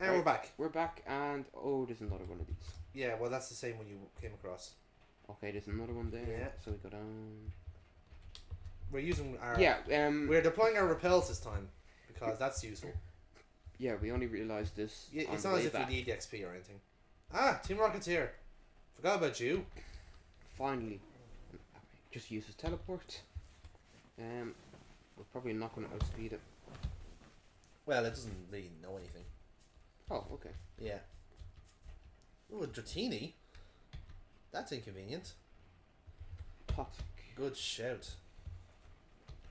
And Right. we're back. We're back, and oh, there's another one of these. Yeah, well, that's the same one you came across. Okay, there's another one there. Yeah. So we go down. We're using our. Yeah. Um. We're deploying our repels this time because that's useful. Yeah, we only realized this. Yeah, it's not as if back. we need XP or anything. Ah, Team Rocket's here. Forgot about you. Finally, just uses teleport. Um, we're probably not going to outspeed it. Well, it doesn't really know anything. Oh, okay. Yeah. Ooh, a Dratini. That's inconvenient. Toxic. Good shout.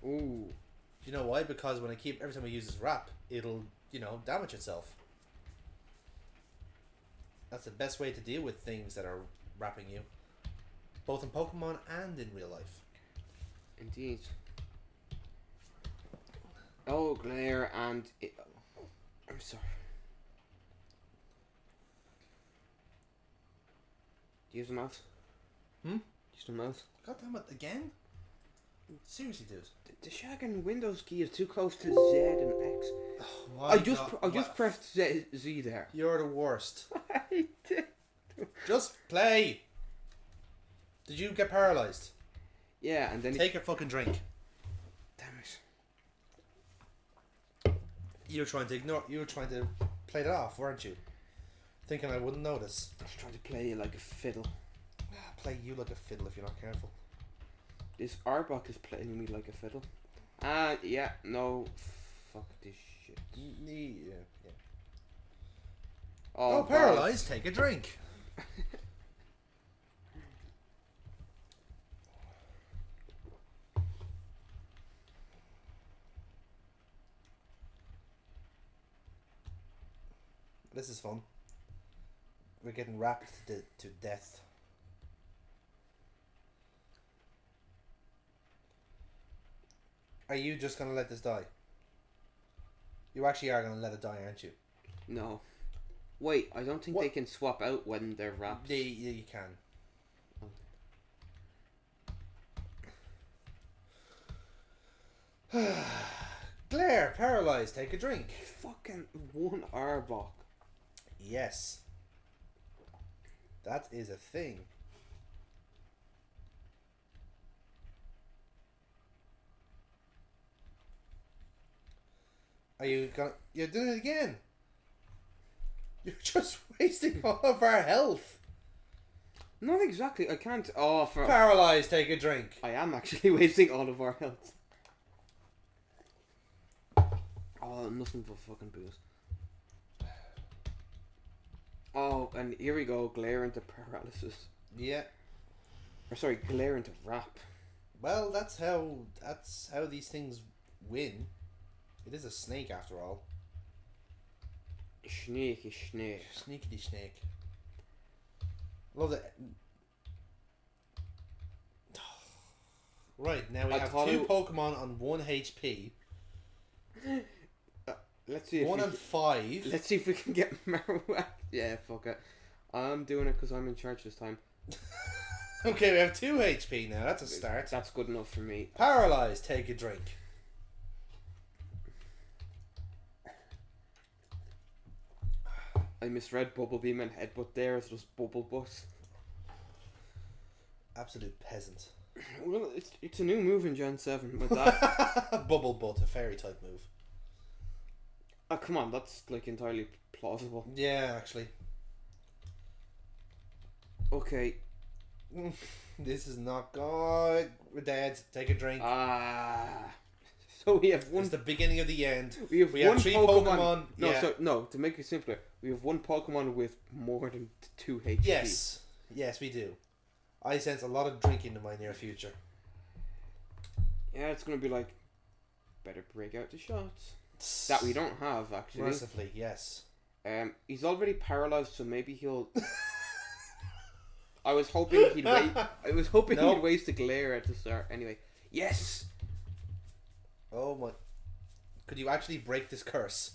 Ooh. Do you know why? Because when I keep every time I use this wrap, it'll you know damage itself. That's the best way to deal with things that are wrapping you, both in Pokemon and in real life. Indeed. Oh, glare and it, oh, I'm sorry. Do you use a mouse? Hmm? Use the mouse. God damn it! Again? Seriously, dude. The, the shag and Windows key is too close to Z and X. Oh, I just God. I just What? pressed Z, Z there. You're the worst. I did. Just play. Did you get paralyzed? Yeah, and then it, Take a fucking drink. damn it. You were trying to ignore. You were trying to play that off, weren't you? Thinking I wouldn't notice. I was trying to play you like a fiddle. Play you like a fiddle if you're not careful. This Arbok is playing me like a fiddle. Ah, yeah, no, fuck this shit. Yeah, yeah. Oh, Oh, paralyzed. Take a drink. This is fun. We're getting wrapped to, to death. Are you just gonna let this die? You actually are gonna let it die, aren't you? No. Wait, I don't think What? they can swap out when they're wrapped. Yeah, yeah, you can. Glare, paralyzed. Take a drink. Fucking one Arbok. Yes. That is a thing. Are you gonna? You're doing it again. You're just wasting all of our health. Not exactly. I can't. Oh, for Paralyzed. Take a drink. I am actually wasting all of our health. Oh, nothing but fucking booze. Oh, and here we go. Glare into paralysis. Yeah. Or sorry, glare into rap. Well, that's how that's how these things win. It is a snake after all. Snake is snake. Sneakity snake. Love that. Right now we I have two it- Pokemon on one HP. Let's see if One and five. let's see if we can get Marowak. Yeah, fuck it. I'm doing it because I'm in charge this time. Okay, we have two HP now. That's a start. That's good enough for me. Paralyzed. Take a drink. I misread Bubble Beam and Headbutt there. It's just Bubble Butt. Absolute peasant. Well, it's it's a new move in Gen Seven with that. Bubble butt, a fairy type move. Oh come on, that's like entirely plausible. Yeah, actually. Okay. This is not good. We're dead. Take a drink. Ah. so we have one. it's the beginning of the end. We have we one have three Pokemon. Pokemon, No, yeah. so no. To make it simpler, we have one Pokemon with more than two HP. Yes, yes, we do. I sense a lot of drinking in my near future. Yeah, it's gonna be like better break out the shots that we don't have actually. Mercifully, yes. Um, he's already paralyzed, so maybe he'll. I was hoping he'd wait. I was hoping No. he'd waste the glare at the start. Anyway, yes. Oh my! Could you actually break this curse?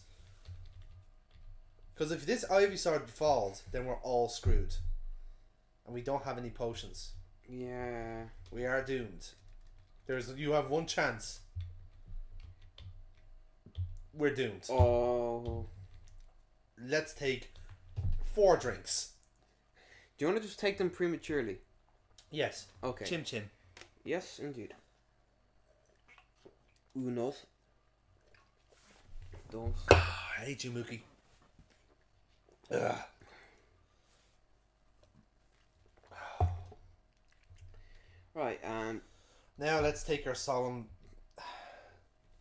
Because if this Ivysaur falls, then we're all screwed, and we don't have any potions. Yeah. We are doomed. There's you have one chance. We're doomed. Oh. let's take four drinks. Do you want to just take them prematurely? Yes. Okay. Chim chim. Yes, indeed. Unos. Dos. I hate you, Mookie. Ugh. Right, um, Now let's take our solemn.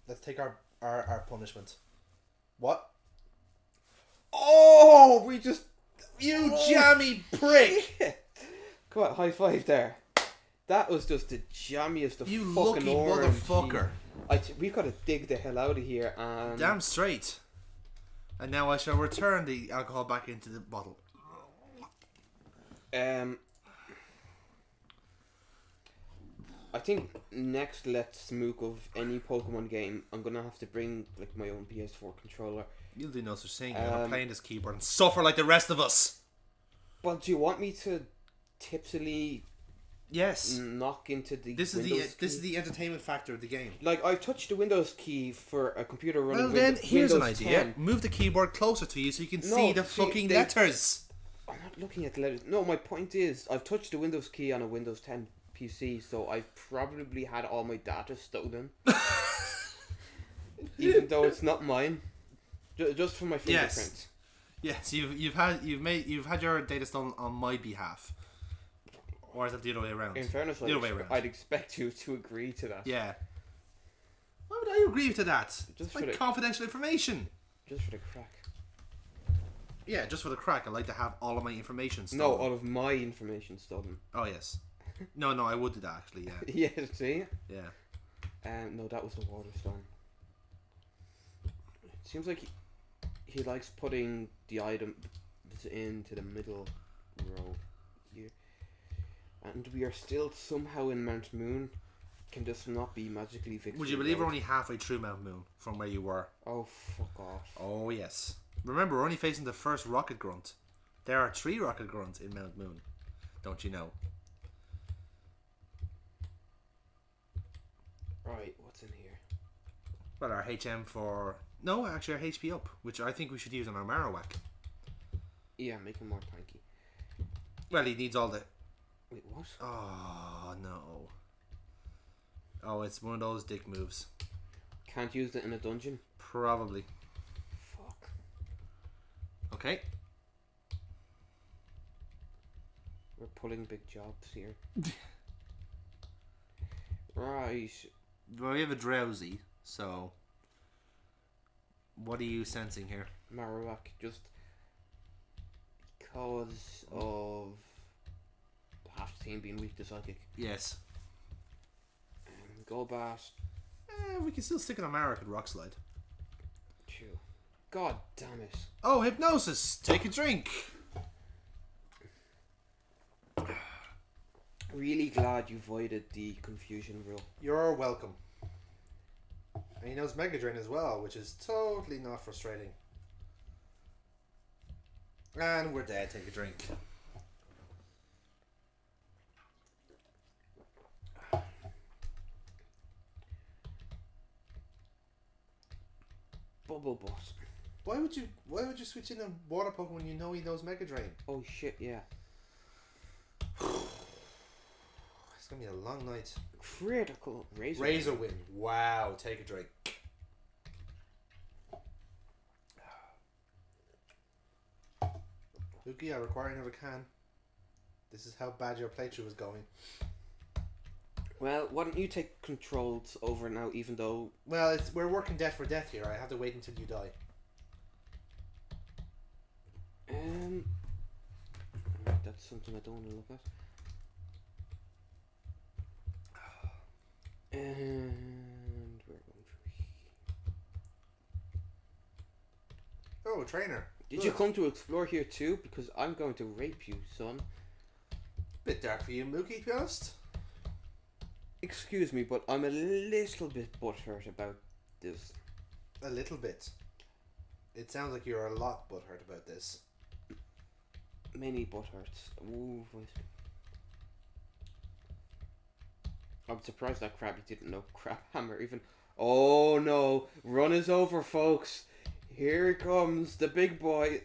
Let's take our our, our punishment. What? Oh, we just. You jammy prick! Come on, high five there. That was just the jammiest of You fucking lucky orange. motherfucker! I t- we gotta dig the hell out of here and Damn straight. And now I shall return the alcohol back into the bottle. um. I think next Let's Mook of any Pokemon game, I'm gonna have to bring like my own PS4 controller. You'll do no such thing. You're not Um, playing this keyboard and suffer like the rest of us. But do you want me to tipsily Yes. knock into the This is the Windows this is the entertainment factor of the game. like I've touched the Windows key for a computer running. Well, then Win- here's an idea. 10. Move the keyboard closer to you so you can No, see the see, fucking they- letters. I'm not looking at the letters. No, my point is, I've touched the Windows key on a Windows 10 PC, so I've probably had all my data stolen. Even though it's not mine. Just for my Yes. fingerprint. Yes, you've you've had you've made you've had your data stolen on my behalf, or is that the other way around? In fairness, The I'd, way around. I'd expect you to agree to that. Yeah. Why would I agree to that? Just It's for like the- confidential information. Just for the crack. Yeah, just for the crack, I'd like to have all of my information. Stolen. No, all of my information stolen. Oh yes. No, no, I would do that actually. Yeah, yeah, see? yeah. Um, no, that was the water stone. It seems like he, he likes putting the item into the middle row here. And we are still somehow in Mount Moon. Can this not be magically Victory Would you believe we're only halfway through Mount Moon from where you were? Oh, fuck off. Oh yes. Remember, we're only facing the first rocket grunt. There are three rocket grunts in Mount Moon. Don't you know? Right, what's in here? Well, our HM for no, actually our HP up, which I think we should use on our Marowak. Yeah, make him more tanky. Well, he needs all the. Wait, what? Oh no. Oh, it's one of those dick moves. Can't use it in a dungeon? Probably. Fuck. Okay. We're pulling big jobs here. right. Well, we have a drowsy, so. What are you sensing here? Marowak just because of half the team being weak to psychic. Yes. Um, Golbat, Eh, we can still stick it on Marowak and Rock Slide. God damn it. Oh, hypnosis! Take a drink. Really glad you voided the confusion rule. You're welcome. And he knows Mega Drain as well, which is totally not frustrating. And we're dead. Take a drink. Bubble Boss. Why would you? Why would you switch in a water Pokemon when you know he knows Mega Drain? Oh shit, yeah. It's gonna be a long night. Critical Razor. Razor Wind. Wow. Take a drink. Luki, I require another can. This is how bad your playthrough is going. Well, why don't you take controls over now, even though. Well, it's we're working death for death here. I have to wait until you die. Um. That's something I don't want to look at. And we're going. Oh, trainer. Did you come to explore here too? Because I'm going to rape you, son. Bit dark for you, Mookie, to be honest. Excuse me, but I'm a little bit butthurt about this. A little bit. It sounds like you're a lot butthurt about this. Many butthurts. Ooh, voice. I'm surprised that Krabby didn't know Crab Hammer even. Oh no! Run is over, folks! Here comes the big boy.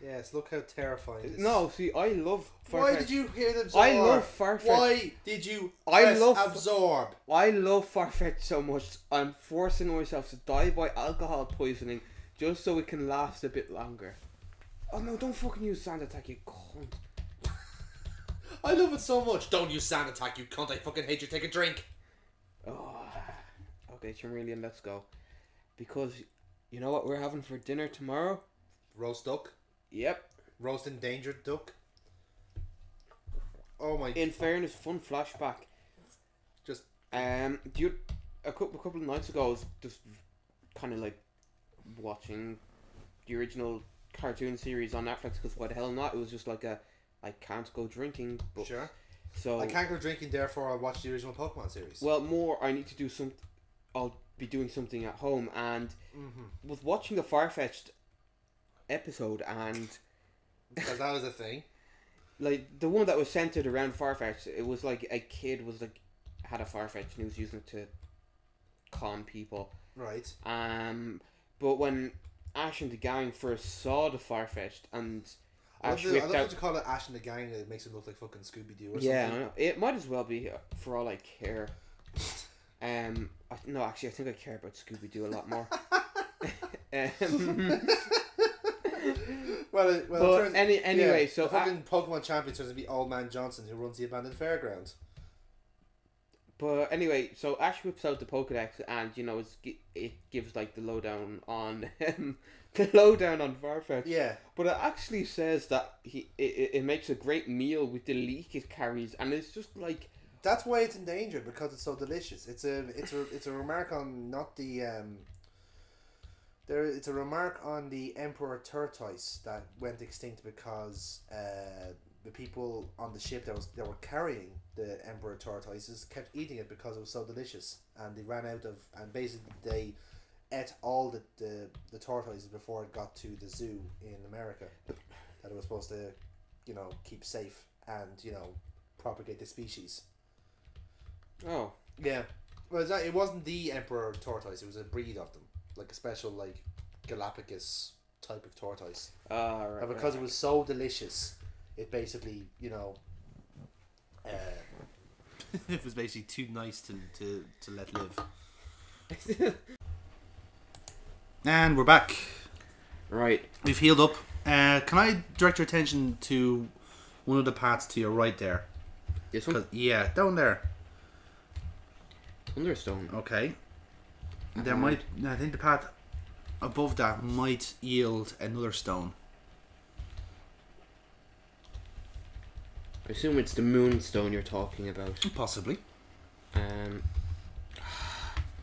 Yes, look how terrifying. This No, see, I love. Why did you hit absorb? I love Farfetch. Why did you I love- absorb? I love Farfetch so much. I'm forcing myself to die by alcohol poisoning just so it can last a bit longer. Oh no! Don't fucking use sand attack, you cunt. I love it so much. Don't use sand attack, you cunt. I fucking hate you. Take a drink. Oh, okay, Charmeleon, let's go. Because you know what we're having for dinner tomorrow? Roast duck. Yep. Roast endangered duck. Oh my. In fairness, fun flashback. Just Um, do you, a couple a couple of nights ago, I was just kind of like watching the original cartoon series on Netflix because why the hell not? It was just like a I can't go drinking, but sure. so I can't go drinking, therefore I'll watch the original Pokemon series. well more. I need to do some. I'll be doing something at home and mm-hmm. was watching the Farfetch'd episode and Because that was a thing. like the one that was centered around Farfetch, it was like a kid was like had a Farfetch and he was using it to con people. Right. Um, but when Ash and the gang first saw the Farfetch'd and I Ash the, I love out, you call it Ash and the Gang. It makes it look like fucking Scooby Doo or yeah, I it might as well be uh, for all I care. Um, I, no, actually, I think I care about Scooby Doo a lot more. um, well, it, well, but turns, any anyway, yeah, so the fucking Pokemon champion turns to be Old Man Johnson, who runs the abandoned fairground. But anyway, so Ash whips out the Pokedex, and you know it's, it gives like the lowdown on um, the lowdown on Farfetch. Yeah, But it actually says that he it, it- it makes a great meal with the leek it carries, and it's just like that's why it's endangered because it's so delicious. It's a it's a it's a remark on not the um. There, it's a remark on the Emperor Tortoise that went extinct because uh, the people on the ship that was that were carrying the Emperor Tortoises kept eating it because it was so delicious, and they ran out of and basically they ate all the, the, the tortoises before it got to the zoo in America that it was supposed to, you know, keep safe and you know propagate the species. oh Yeah, well, it wasn't the emperor tortoise; it was a breed of them, like a special like Galapagos type of tortoise. ah right, And because it was so delicious, it basically, you know, uh, it was basically too nice to to, to let live. And we're back. right. We've healed up. Uh, can I direct your attention to one of the paths to your right there? This one, 'Cause- yeah, down there. Thunderstone. Okay. There might. I think the path above that might yield another stone. I assume it's the Moonstone you're talking about. Possibly. Um,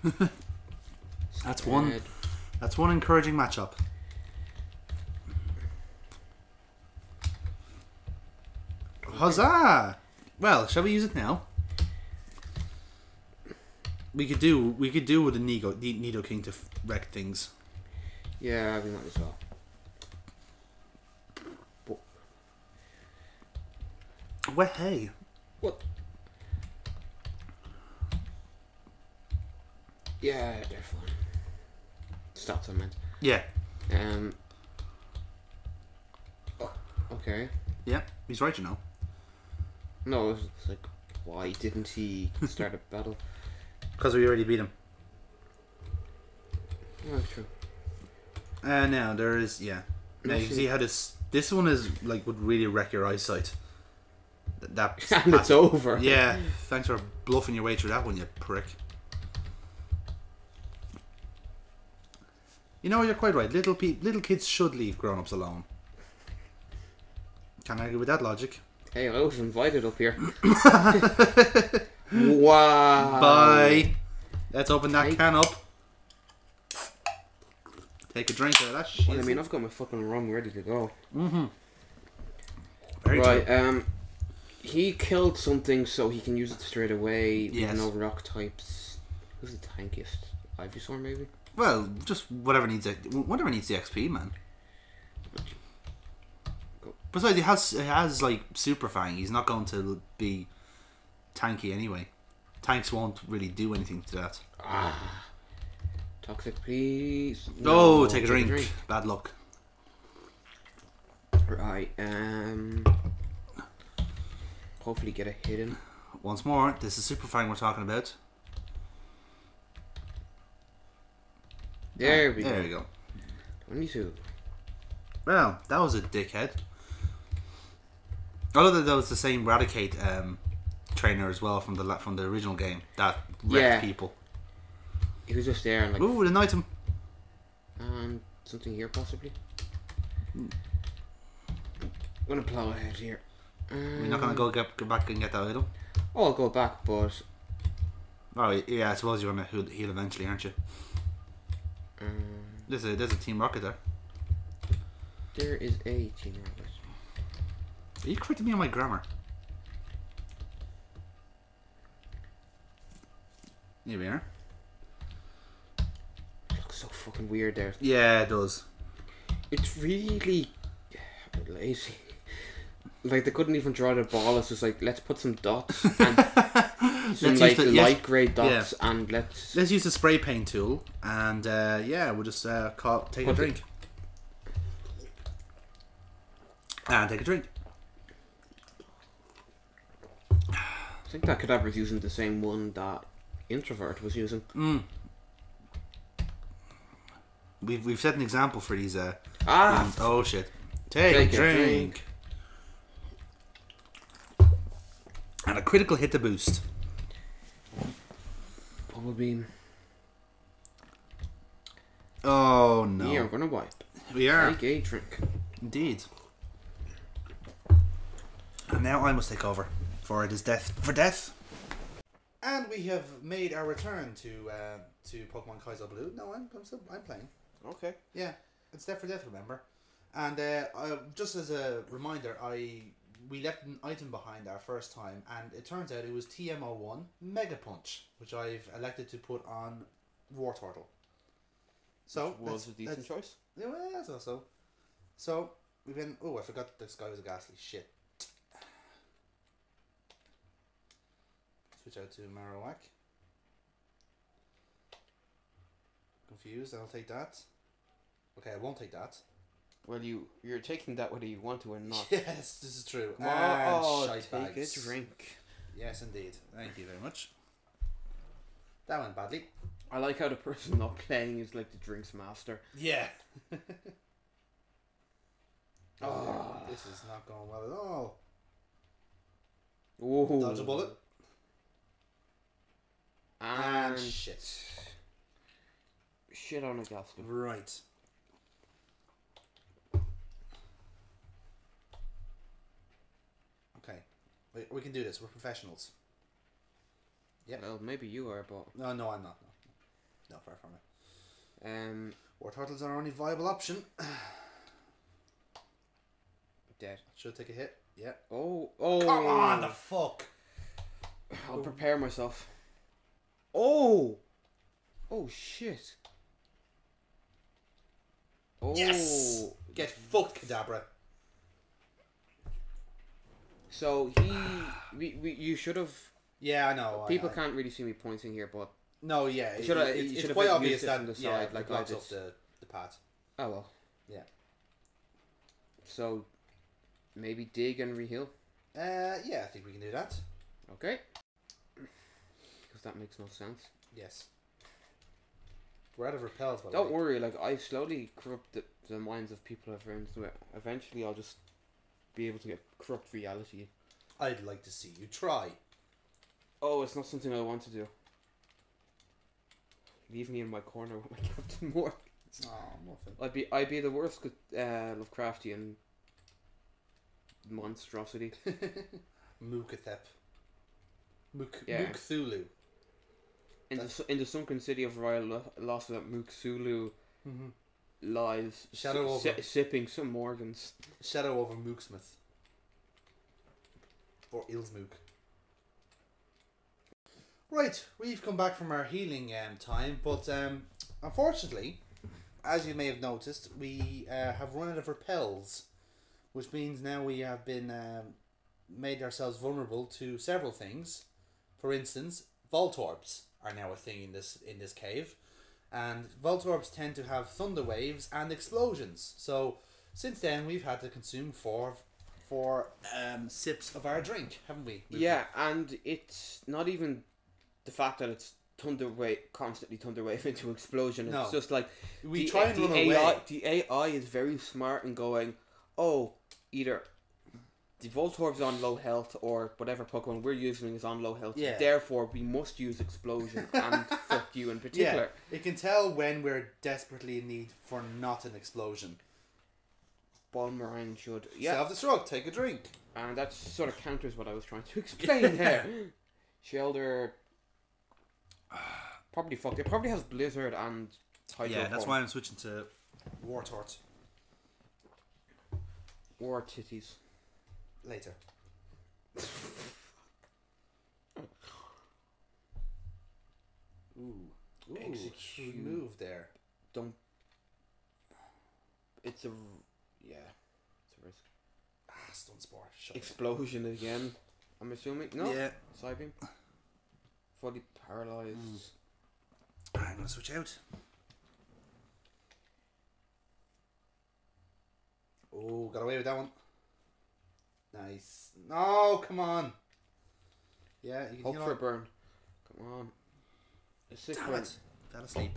That's one. That's one encouraging matchup. Huzzah! Well, shall we use it now? We could do. We could do with a Nido, Nidoking to wreck things. Yeah, we might as well. Well, hey. What? Yeah, they're fine. Stats I meant. Yeah. Um. oh, okay. Yeah. He's right, you know. No, it's it's like, why didn't he start a battle? Because we already beat him. Oh, true. Uh, now there is yeah. Now you see how this this one is like would really wreck your eyesight. Th- That and it's over. yeah. Thanks for bluffing your way through that one, you prick. You know you're quite right. Little pe- little kids should leave grown ups alone. Can't argue with that logic. Hey, I was invited up here. wow. Bye. Let's open that Hey. can up. Take a drink out of that shit. Well, I mean, I've got my fucking rum ready to go. mm-hmm. Very right. true. Um, he killed something so he can use it straight away. Yes. No rock types. Who's the tankiest? Ivysaur, maybe. Well, just whatever needs it. Whatever needs the XP, man. Besides, he has he has like super fang. He's not going to be tanky anyway. Tanks won't really do anything to that. Ah. Toxic, please. Oh, No, take a drink. Bad luck. Right. Um. Hopefully, get a hidden. Once more, this is Super Fang we're talking about. There Ah, we there go. you go. Twenty-two. Well, that was a dickhead. Love that was the same Raticate um, trainer as well from the from the original game that wrecked Yeah. people. He was just there and like, Ooh, an item. and something here possibly. I'm gonna plow ahead here. We're not gonna go get, go back and get that item. Oh, I'll go back, but Oh yeah, I suppose you're gonna heal, heal eventually, aren't you? um, There's a there's a Team Rocket there. there is a team rocket. Are you correcting me on my grammar? Here we are. looks so fucking weird there. Yeah, it does. It's really lazy. Like they couldn't even draw the ball. It's just like let's put some dots and some Let's use like the- light grey dots and let's Let's use the spray paint tool, and uh, yeah, we'll just uh, call, take a the- drink. And take a drink. I think that cadaver's using the same one that introvert was using. Mm. We've, we've set an example for these. Uh, Ah, games. oh shit! Take, Take a a drink. drink. And a critical hit to boost. bubble beam. Oh no! Yeah, I'm gonna wipe. We are Take a drink. indeed. And now I must take over, for it is death for death. And we have made our return to uh, to Pokemon Kaizo Blue. No, I'm I'm, still, I'm playing. Okay. Yeah, it's Death for Death, remember? And uh, uh, just as a reminder, I we left an item behind our first time, and it turns out it was TM01 Mega Punch, which I've elected to put on War Turtle. So was a decent choice. Yeah, well, that's also. So we've been. Oh, I forgot this guy was a ghastly shit. Switch out to Marowak. Confused. I'll take that. Okay, I won't take that. Well, you you're taking that whether you want to or not. Yes, this is true. Come And on, oh, shite take bags. a drink. Yes, indeed. Thank you very much. That went badly. I like how the person not playing is like the drinks master. Yeah. oh, Ah. this is not going well at all. Whoa. Dodge a bullet. And, And shit. shit on a gasket. Right. Okay. We, we can do this. We're professionals. Yeah. Well, maybe you are, but No, no, I'm not. No, no far from it. um, War turtles are our only viable option. dead. Should take a hit. Yeah. Oh, oh! Come on, the fuck. I'll prepare myself. Oh, oh shit! Oh, Yes! Get fucked, Kadabra. So he, we, we, you should have. Yeah, I know. People I- can't really see me pointing here, but No, yeah. It, Shoulda- it, it's quite obvious it that the yeah, side, like I blocks off the, the path. oh well. Yeah. So maybe dig and reheal. Uh, yeah, I think we can do that. Okay. Because that makes no sense. Yes. We're out of repels, by the Don't worry, like I slowly corrupt the, the minds of people I've run into it. Eventually, I'll just be able to get corrupt reality. I'd like to see you try. Oh, it's not something I want to do. Leave me in my corner with my Captain Moore. Oh, muffin. I'd be I'd be the worst uh, Lovecraftian monstrosity. Mookathep. Mook, Yeah. Mookthulu. In the, in the sunken city of Royal Lo- Lost that Mooksulu lies, Shadow si- si- sipping some Morgans. Shadow over Mooksmith. Or Ilsmook. Right, we've come back from our healing um, time, but um, unfortunately, as you may have noticed, we uh, have run out of repels, which means now we have been um, made ourselves vulnerable to several things. For instance, Voltorbs are now a thing in this in this cave, and Voltorbs tend to have thunder waves and explosions. So Since then, we've had to consume four, four um, sips of our drink, haven't we? Yeah, and it's not even the fact that it's thunder wave constantly thunder wave into explosion. It's No. just like We the, try and the run AI, away. The AI is very smart in going, oh, either the Voltorb's on low health or whatever Pokemon we're using is on low health. Yeah. Therefore, we must use explosion and fuck you in Yeah, particular. it can tell when we're desperately in need for not an explosion. Balmerine should. Yeah, Self-destruct, take a drink. and that sort of counters what I was trying to explain there. Shellder. Probably fucked. It probably has Blizzard and Hydro Yeah, that's why I'm switching to War Wartort War titties. Later. Ooh. Ooh, Execute. move there. Don't. It's a. Yeah. It's a risk. Ah, stun spore. Shut. Explosion again. I'm assuming. No. Yeah. Psybeam. Fully paralyzed. I'm gonna switch out. Oh, got away with that one. Nice. No, come on. Yeah, you can Hope for a burn. Come on. A sick Damn burn. it. Fell asleep.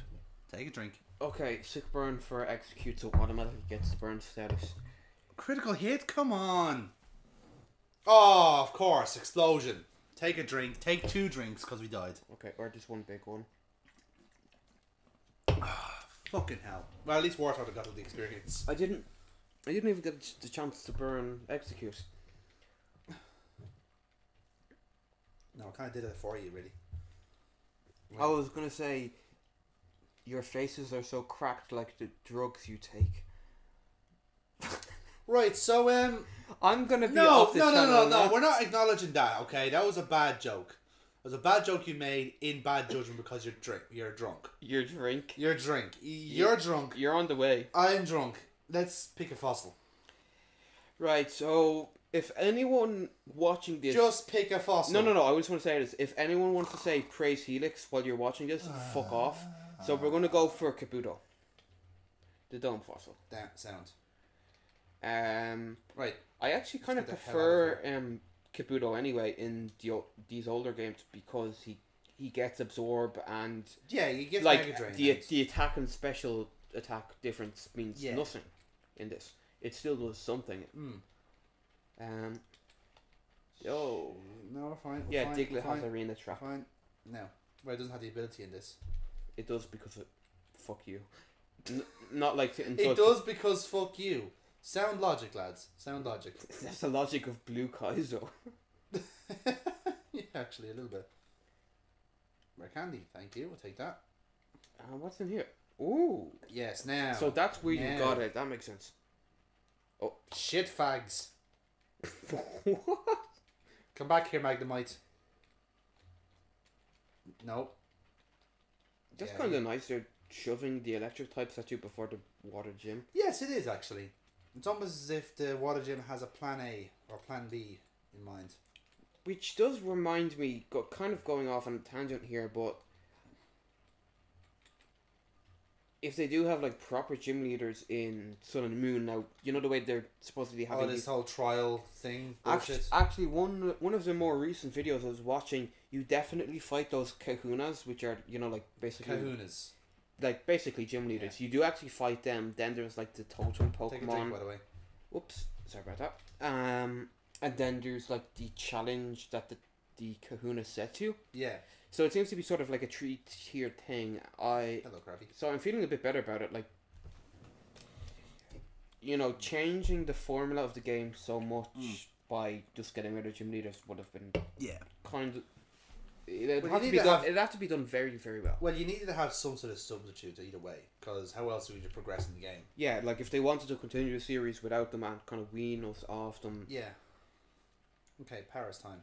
Take a drink. Okay, sick burn for execute, so automatically gets the burn status. Critical hit? Come on. Oh, of course. Explosion. Take a drink. Take two drinks because we died. Okay, or just one big one. Ah, fucking hell. Well, at least Warthog got all the experience. I didn't. I didn't even get the chance to burn execute. No, I kind of did it for you, really. I was gonna say, your faces are so cracked like the drugs you take. Right, so, um, I'm gonna be no, off the no, no, no, no, we're not acknowledging that. Okay, that was a bad joke. It was a bad joke you made in bad judgment because you're drink. You're drunk. Your drink. You're drink. You're drunk. You're on the way. I'm drunk. Let's pick a fossil. Right. So if anyone watching this, Just pick a fossil. no, no, no. I just want to say this. If anyone wants to say praise Helix while you're watching this, fuck off. So we're gonna go for Kabuto, the dome fossil. Damn, sound. Um, Right. I actually kind of prefer um Kabuto anyway in the, o- these older games because he he gets absorb and Yeah, you get like the the attack and special attack difference means Yeah. nothing in this. It still does something. Mm. Um. Oh. No, we're fine. We're Yeah, fine, Diglett we're has fine, arena trap. Fine. No. Well, it doesn't have the ability in this. It does because it. Fuck you. N- not like It does because fuck you. Sound logic, lads. Sound logic. That's the logic of Blue Kaizo. yeah, actually, a little bit. Rare candy, thank you. We'll take that. Uh, what's in here? Ooh. Yes, now. So that's where you got it. That makes sense. Oh. Shit fags. What? Come back here, Magnemite. No. That's Yeah, kind of nice. They're shoving the electric types at you before the water gym. Yes, it is actually. It's almost as if the water gym has a plan A or plan B in mind. Which does remind me, kind of going off on a tangent here, but if they do have like proper gym leaders in Sun and Moon now, you know the way they're supposedly having Oh, this whole trial thing. Actually, actually, one one of the more recent videos I was watching, you definitely fight those kahunas, which are you know like basically Kahunas. like basically gym leaders. You do actually fight them. Then there's like the totem Take a drink, Pokemon. by the way. Whoops, sorry about that. Um, and then there's like the challenge that the the kahuna set you. Yeah. So it seems to be sort of like a three tiered thing. I Hello, Krabby. so I'm feeling a bit better about it. Like, you know, changing the formula of the game so much Mm. by just getting rid of gym leaders would have been Yeah. kind of. It'd Well, have to be to done. have- It'd have to be done very, very well. Well, you needed to have some sort of substitute either way, because how else would you progress in the game? Yeah, like if they wanted to continue the series without them and kind of wean us off them. Yeah. Okay, Paras time.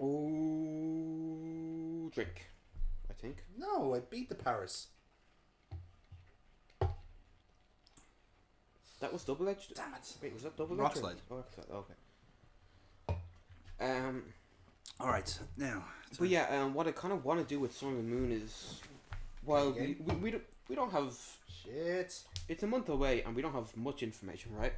Oh, drink. I think. No, I beat the Paras. That was double edged. Damn it. Wait, was that double Rock edged? Rock slide. Okay. Um, All right, now. but yeah, um, what I kind of want to do with Sun and Moon is, while we, we, we don't, we don't have. Shit. It's a month away, and we don't have much information, right?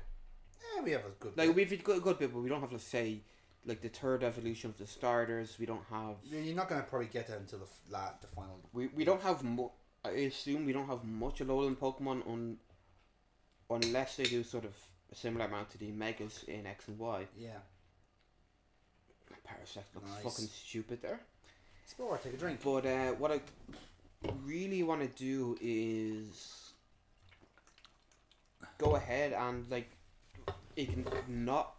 Yeah, we have a good. Like we've got a good bit, but we don't have, let's say, like the third evolution of the starters. We don't have. You're not gonna probably get that until the la- the final. We we don't have. Mo- I assume we don't have much Alolan Pokemon on, unless they do sort of a similar amount to the Megas in X and Y. Yeah. Parasect looks Nice. fucking stupid there. Spore, take a drink. But uh, what I really want to do is go ahead and like it can not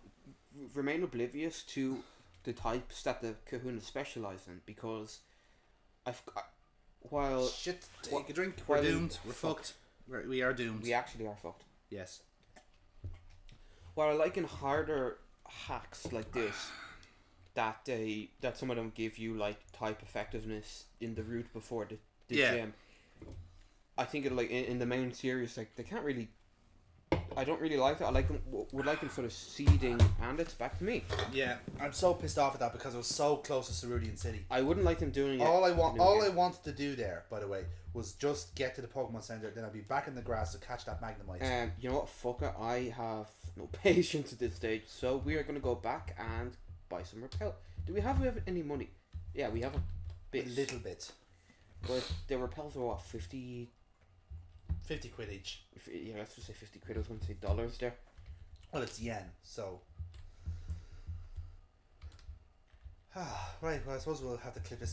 remain oblivious to the types that the Kahuna specialize in because I've got, while Shit, take What- a drink. We're doomed. We're fuck. fucked. We're, we are doomed. we actually are fucked. Yes. While I like in harder hacks like this, that they that some of them give you like type effectiveness in the route before the, the Yeah. gym. I think it like in, in the main series like they can't really. I don't really like that. I like them. Would like them sort of seeding and it's back to me. Yeah, I'm so pissed off at that because it was so close to Cerulean City. I wouldn't like them doing it. All I want, all I wanted to do there, by the way, was just get to the Pokemon Center. Then I'd be back in the grass to catch that Magnemite. Um, you know what? Fuck it. I have no patience at this stage, so we are gonna go back and buy some repel. Do we have, we have any money? Yeah, we have a a little bit, But the repels are what 50, fifty quid each. If, yeah, let's just say 50 quid. I was going to say dollars there. Well, it's yen, so. Ah, right, well, I suppose we'll have to clip this